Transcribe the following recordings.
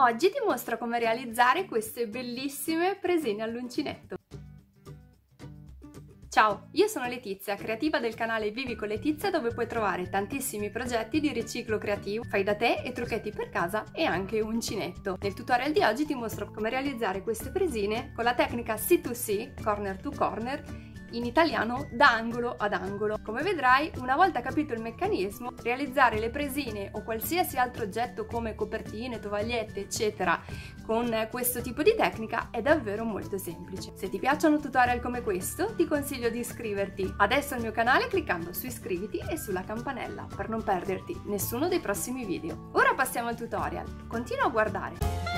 Oggi ti mostro come realizzare queste bellissime presine all'uncinetto. Ciao, io sono Letizia, creativa del canale Vivi con Letizia dove puoi trovare tantissimi progetti di riciclo creativo, fai da te e trucchetti per casa e anche uncinetto. Nel tutorial di oggi ti mostro come realizzare queste presine con la tecnica C2C, corner to corner, in italiano da angolo ad angolo. Come vedrai, una volta capito il meccanismo, realizzare le presine o qualsiasi altro oggetto come copertine, tovagliette, eccetera, con questo tipo di tecnica è davvero molto semplice. Se ti piacciono tutorial come questo, ti consiglio di iscriverti adesso al mio canale cliccando su iscriviti e sulla campanella per non perderti nessuno dei prossimi video. Ora passiamo al tutorial. Continua a guardare.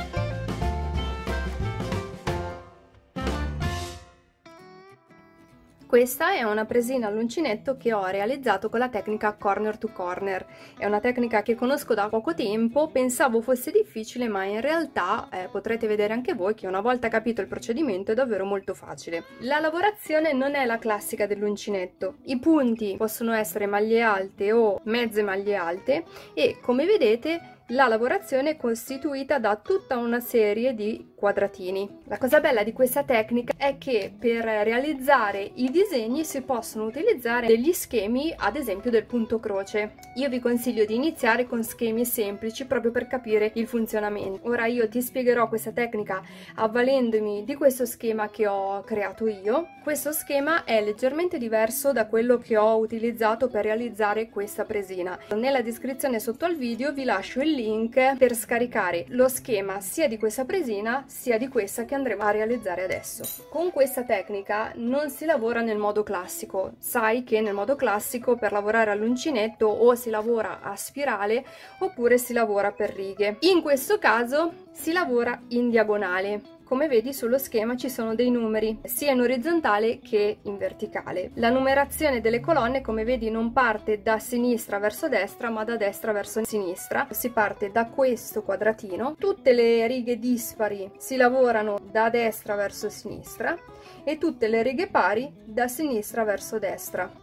Questa è una presina all'uncinetto che ho realizzato con la tecnica corner to corner. È una tecnica che conosco da poco tempo, pensavo fosse difficile ma in realtà eh, potrete vedere anche voi che una volta capito il procedimento è davvero molto facile. La lavorazione non è la classica dell'uncinetto. I punti possono essere maglie alte o mezze maglie alte e come vedete la lavorazione è costituita da tutta una serie di quadratini. La cosa bella di questa tecnica è che per realizzare i disegni si possono utilizzare degli schemi ad esempio del punto croce. Io vi consiglio di iniziare con schemi semplici proprio per capire il funzionamento. Ora io ti spiegherò questa tecnica avvalendomi di questo schema che ho creato io. Questo schema è leggermente diverso da quello che ho utilizzato per realizzare questa presina. Nella descrizione sotto al video vi lascio il link per scaricare lo schema sia di questa presina sia di questa che andremo a realizzare adesso. Con questa tecnica non si lavora nel modo classico. Sai che nel modo classico per lavorare all'uncinetto o si lavora a spirale oppure si lavora per righe. In questo caso si lavora in diagonale come vedi sullo schema ci sono dei numeri sia in orizzontale che in verticale. La numerazione delle colonne come vedi non parte da sinistra verso destra ma da destra verso sinistra. Si parte da questo quadratino, tutte le righe dispari si lavorano da destra verso sinistra e tutte le righe pari da sinistra verso destra.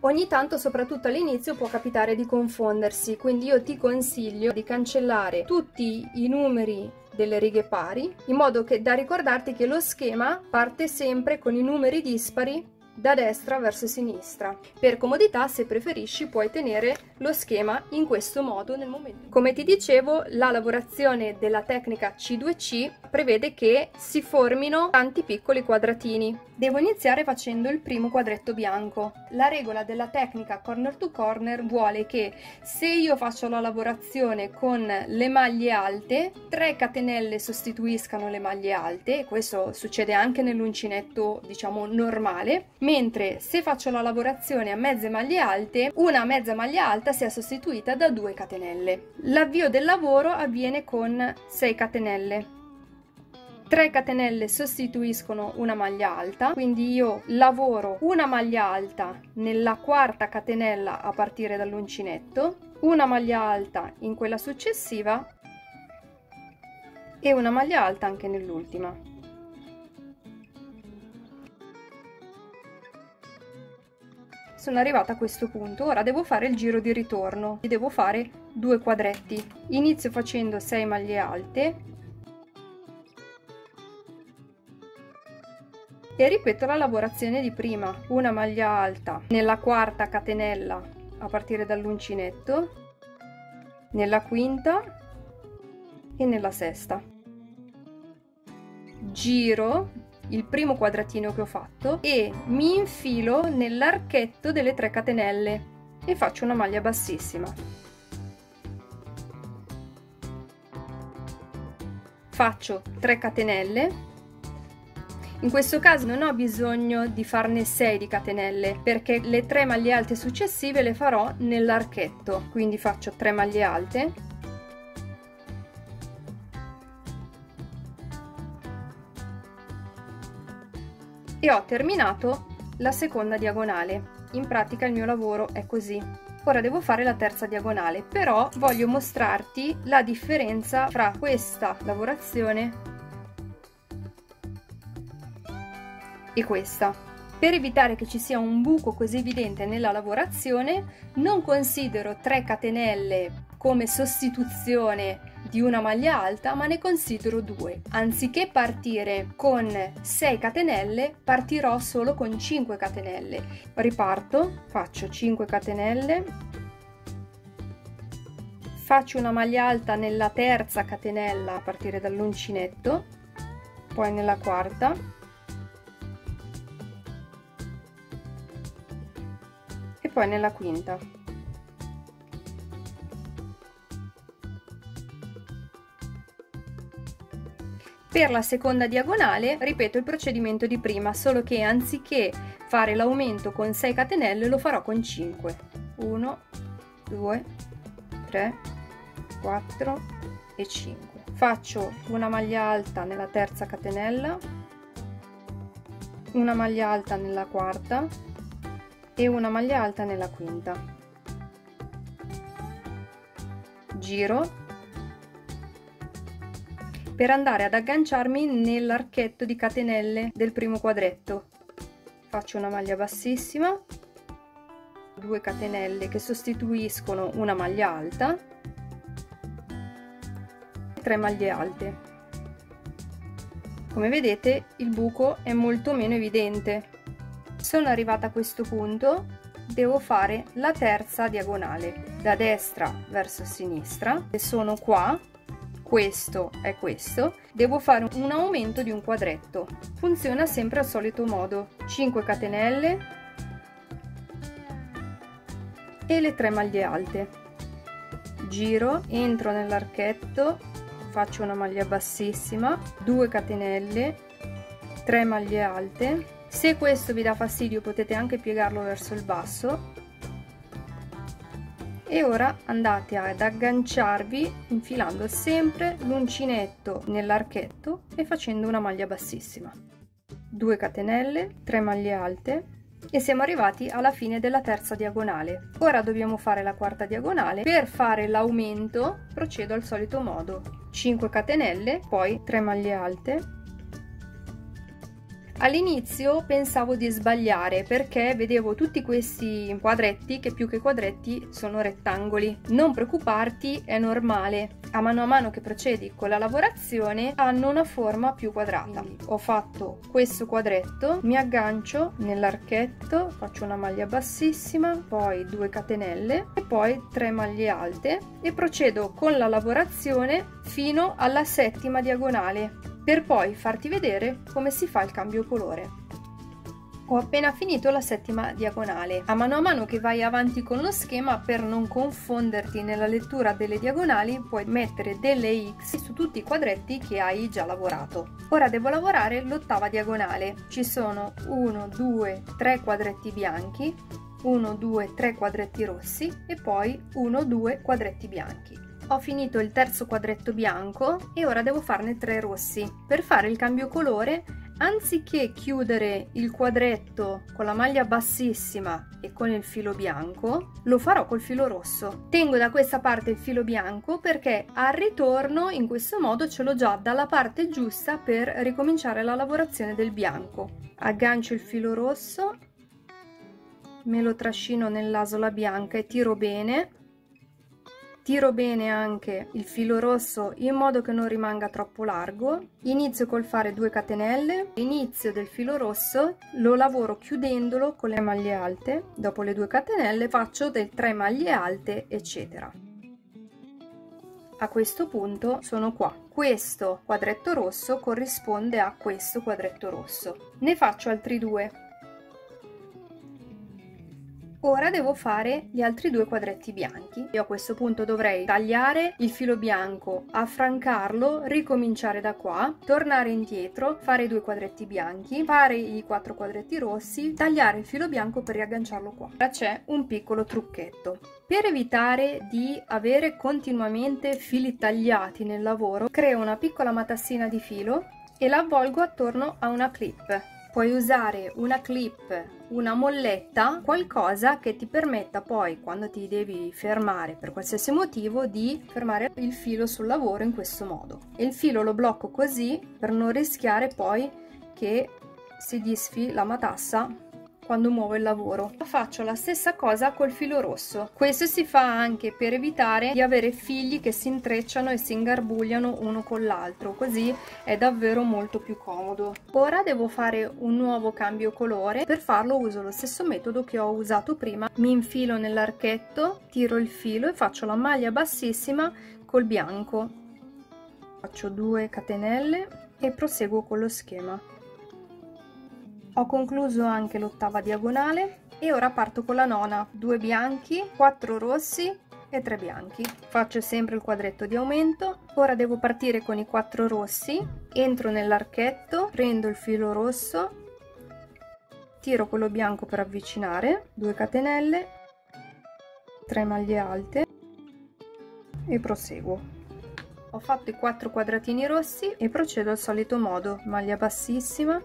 Ogni tanto, soprattutto all'inizio, può capitare di confondersi, quindi io ti consiglio di cancellare tutti i numeri delle righe pari, in modo che da ricordarti che lo schema parte sempre con i numeri dispari da destra verso sinistra. Per comodità, se preferisci, puoi tenere lo schema in questo modo nel momento. Come ti dicevo, la lavorazione della tecnica C2C prevede che si formino tanti piccoli quadratini. Devo iniziare facendo il primo quadretto bianco. La regola della tecnica corner to corner vuole che se io faccio la lavorazione con le maglie alte, 3 catenelle sostituiscano le maglie alte, questo succede anche nell'uncinetto diciamo normale, mentre se faccio la lavorazione a mezze maglie alte, una mezza maglia alta sia sostituita da 2 catenelle. L'avvio del lavoro avviene con 6 catenelle. 3 catenelle sostituiscono una maglia alta, quindi io lavoro una maglia alta nella quarta catenella a partire dall'uncinetto, una maglia alta in quella successiva e una maglia alta anche nell'ultima. Sono arrivata a questo punto, ora devo fare il giro di ritorno, devo fare due quadretti. Inizio facendo 6 maglie alte. E ripeto la lavorazione di prima. Una maglia alta. Nella quarta catenella a partire dall'uncinetto. Nella quinta. E nella sesta. Giro il primo quadratino che ho fatto e mi infilo nell'archetto delle 3 catenelle e faccio una maglia bassissima. Faccio 3 catenelle. In questo caso non ho bisogno di farne 6 di catenelle perché le 3 maglie alte successive le farò nell'archetto, quindi faccio 3 maglie alte. E ho terminato la seconda diagonale. In pratica il mio lavoro è così. Ora devo fare la terza diagonale, però voglio mostrarti la differenza fra questa lavorazione e questa. Per evitare che ci sia un buco così evidente nella lavorazione, non considero 3 catenelle come sostituzione di una maglia alta ma ne considero due. Anziché partire con 6 catenelle partirò solo con 5 catenelle. Riparto, faccio 5 catenelle, faccio una maglia alta nella terza catenella a partire dall'uncinetto, poi nella quarta, e poi nella quinta. Per la seconda diagonale ripeto il procedimento di prima, solo che anziché fare l'aumento con 6 catenelle lo farò con 5. 1, 2, 3, 4 e 5. Faccio una maglia alta nella terza catenella, una maglia alta nella quarta e una maglia alta nella quinta. Giro per andare ad agganciarmi nell'archetto di catenelle del primo quadretto. Faccio una maglia bassissima 2 catenelle che sostituiscono una maglia alta 3 maglie alte. Come vedete il buco è molto meno evidente. Sono arrivata a questo punto devo fare la terza diagonale da destra verso sinistra e sono qua questo è questo, devo fare un aumento di un quadretto. Funziona sempre al solito modo. 5 catenelle e le 3 maglie alte. Giro, entro nell'archetto, faccio una maglia bassissima, 2 catenelle, 3 maglie alte. Se questo vi dà fastidio potete anche piegarlo verso il basso e ora andate ad agganciarvi infilando sempre l'uncinetto nell'archetto e facendo una maglia bassissima. 2 catenelle 3 maglie alte e siamo arrivati alla fine della terza diagonale. Ora dobbiamo fare la quarta diagonale. Per fare l'aumento procedo al solito modo. 5 catenelle poi 3 maglie alte All'inizio pensavo di sbagliare perché vedevo tutti questi quadretti che più che quadretti sono rettangoli. Non preoccuparti, è normale. A mano a mano che procedi con la lavorazione hanno una forma più quadrata. Ho fatto questo quadretto, mi aggancio nell'archetto, faccio una maglia bassissima, poi 2 catenelle e poi 3 maglie alte e procedo con la lavorazione fino alla settima diagonale per poi farti vedere come si fa il cambio colore. Ho appena finito la settima diagonale. A mano a mano che vai avanti con lo schema, per non confonderti nella lettura delle diagonali, puoi mettere delle X su tutti i quadretti che hai già lavorato. Ora devo lavorare l'ottava diagonale. Ci sono 1, 2, 3 quadretti bianchi, 1, 2, 3 quadretti rossi e poi 1, 2 quadretti bianchi ho finito il terzo quadretto bianco e ora devo farne tre rossi. Per fare il cambio colore, anziché chiudere il quadretto con la maglia bassissima e con il filo bianco, lo farò col filo rosso. Tengo da questa parte il filo bianco perché al ritorno in questo modo ce l'ho già dalla parte giusta per ricominciare la lavorazione del bianco. Aggancio il filo rosso, me lo trascino nell'asola bianca e tiro bene tiro bene anche il filo rosso in modo che non rimanga troppo largo. Inizio col fare 2 catenelle. Inizio del filo rosso lo lavoro chiudendolo con le maglie alte. Dopo le 2 catenelle faccio del 3 maglie alte eccetera. A questo punto sono qua. Questo quadretto rosso corrisponde a questo quadretto rosso. Ne faccio altri due Ora devo fare gli altri due quadretti bianchi. Io a questo punto dovrei tagliare il filo bianco, affrancarlo, ricominciare da qua, tornare indietro, fare i due quadretti bianchi, fare i quattro quadretti rossi, tagliare il filo bianco per riagganciarlo qua. Ora c'è un piccolo trucchetto. Per evitare di avere continuamente fili tagliati nel lavoro, creo una piccola matassina di filo e la avvolgo attorno a una clip puoi usare una clip, una molletta, qualcosa che ti permetta poi quando ti devi fermare per qualsiasi motivo di fermare il filo sul lavoro in questo modo. E il filo lo blocco così per non rischiare poi che si disfi la matassa quando muovo il lavoro. Faccio la stessa cosa col filo rosso. Questo si fa anche per evitare di avere figli che si intrecciano e si ingarbugliano uno con l'altro, così è davvero molto più comodo. Ora devo fare un nuovo cambio colore, per farlo uso lo stesso metodo che ho usato prima. Mi infilo nell'archetto, tiro il filo e faccio la maglia bassissima col bianco. Faccio due catenelle e proseguo con lo schema. Ho concluso anche l'ottava diagonale e ora parto con la nona, due bianchi, quattro rossi e tre bianchi. Faccio sempre il quadretto di aumento. Ora devo partire con i quattro rossi, entro nell'archetto, prendo il filo rosso, tiro quello bianco per avvicinare, 2 catenelle, 3 maglie alte e proseguo. Ho fatto i quattro quadratini rossi e procedo al solito modo. Maglia bassissima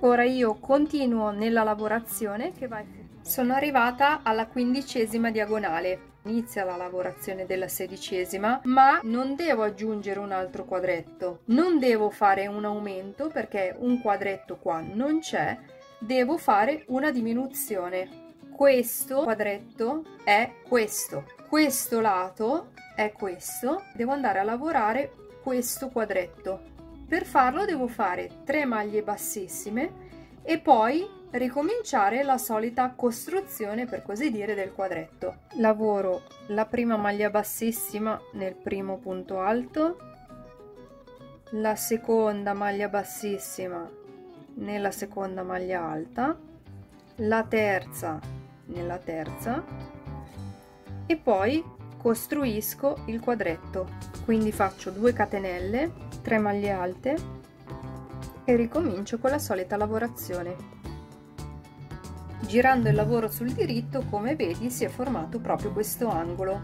ora io continuo nella lavorazione che va sono arrivata alla quindicesima diagonale. Inizia la lavorazione della sedicesima ma non devo aggiungere un altro quadretto. Non devo fare un aumento perché un quadretto qua non c'è. Devo fare una diminuzione. Questo quadretto è questo. Questo lato è questo. Devo andare a lavorare questo quadretto per farlo devo fare 3 maglie bassissime e poi ricominciare la solita costruzione per così dire del quadretto. Lavoro la prima maglia bassissima nel primo punto alto la seconda maglia bassissima nella seconda maglia alta la terza nella terza e poi costruisco il quadretto. Quindi faccio 2 catenelle 3 maglie alte e ricomincio con la solita lavorazione girando il lavoro sul diritto come vedi si è formato proprio questo angolo.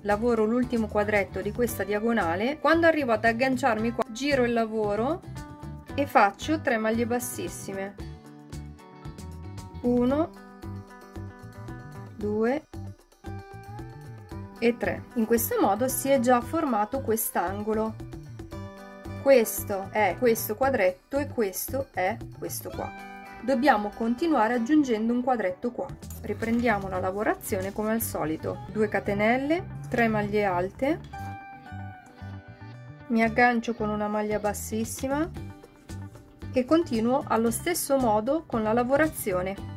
Lavoro l'ultimo quadretto di questa diagonale. Quando arrivo ad agganciarmi qua giro il lavoro e faccio 3 maglie bassissime. 1 2 e 3 in questo modo si è già formato quest'angolo. Questo è questo quadretto e questo è questo qua. Dobbiamo continuare aggiungendo un quadretto qua. Riprendiamo la lavorazione come al solito. 2 catenelle 3 maglie alte. Mi aggancio con una maglia bassissima e continuo allo stesso modo con la lavorazione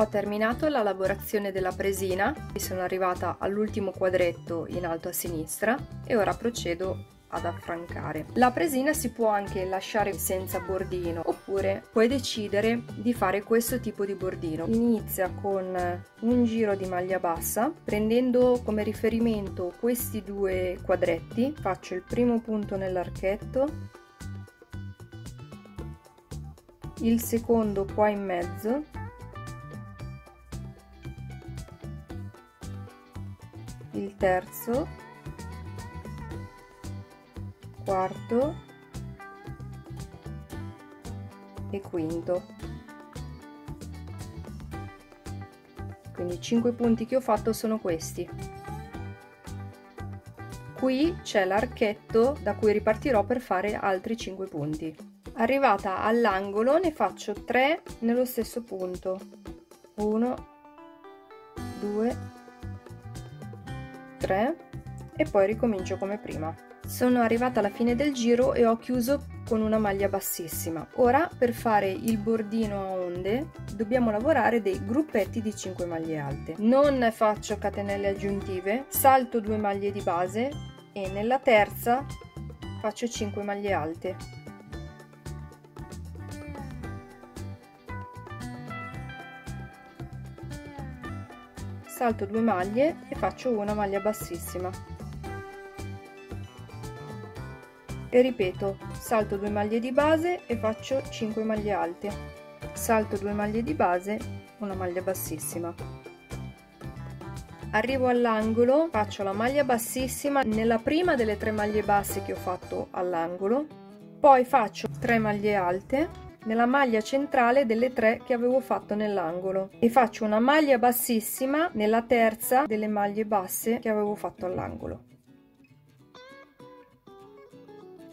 ho terminato la lavorazione della presina, sono arrivata all'ultimo quadretto in alto a sinistra e ora procedo ad affrancare. La presina si può anche lasciare senza bordino oppure puoi decidere di fare questo tipo di bordino. Inizia con un giro di maglia bassa prendendo come riferimento questi due quadretti, faccio il primo punto nell'archetto, il secondo qua in mezzo il terzo, quarto e quinto. Quindi i 5 punti che ho fatto sono questi. Qui c'è l'archetto da cui ripartirò per fare altri 5 punti. Arrivata all'angolo ne faccio 3 nello stesso punto. 1, 2, 3 e poi ricomincio come prima. Sono arrivata alla fine del giro e ho chiuso con una maglia bassissima. Ora per fare il bordino a onde dobbiamo lavorare dei gruppetti di 5 maglie alte. Non faccio catenelle aggiuntive, salto 2 maglie di base e nella terza faccio 5 maglie alte. Salto due maglie e faccio una maglia bassissima. E ripeto salto due maglie di base e faccio 5 maglie alte. Salto due maglie di base una maglia bassissima. Arrivo all'angolo faccio la maglia bassissima nella prima delle tre maglie basse che ho fatto all'angolo poi faccio 3 maglie alte nella maglia centrale delle tre che avevo fatto nell'angolo. E faccio una maglia bassissima nella terza delle maglie basse che avevo fatto all'angolo.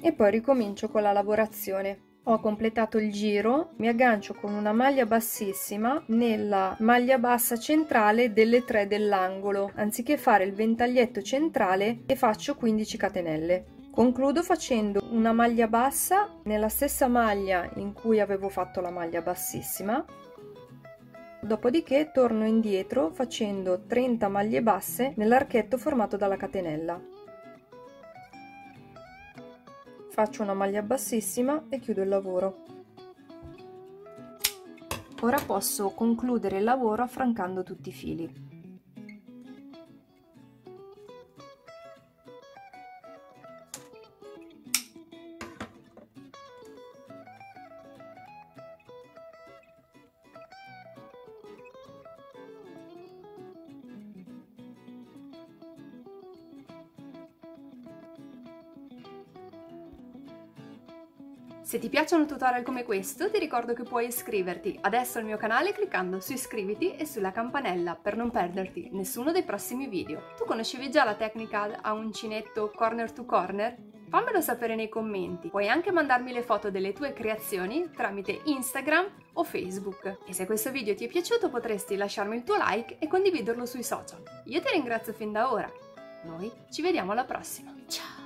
E poi ricomincio con la lavorazione. Ho completato il giro, mi aggancio con una maglia bassissima nella maglia bassa centrale delle tre dell'angolo, anziché fare il ventaglietto centrale e faccio 15 catenelle. Concludo facendo una maglia bassa nella stessa maglia in cui avevo fatto la maglia bassissima, dopodiché torno indietro facendo 30 maglie basse nell'archetto formato dalla catenella faccio una maglia bassissima e chiudo il lavoro. Ora posso concludere il lavoro affrancando tutti i fili. Se ti piacciono tutorial come questo, ti ricordo che puoi iscriverti adesso al mio canale cliccando su iscriviti e sulla campanella per non perderti nessuno dei prossimi video. Tu conoscevi già la tecnica a uncinetto corner to corner? Fammelo sapere nei commenti. Puoi anche mandarmi le foto delle tue creazioni tramite Instagram o Facebook. E se questo video ti è piaciuto potresti lasciarmi il tuo like e condividerlo sui social. Io ti ringrazio fin da ora. Noi ci vediamo alla prossima. Ciao!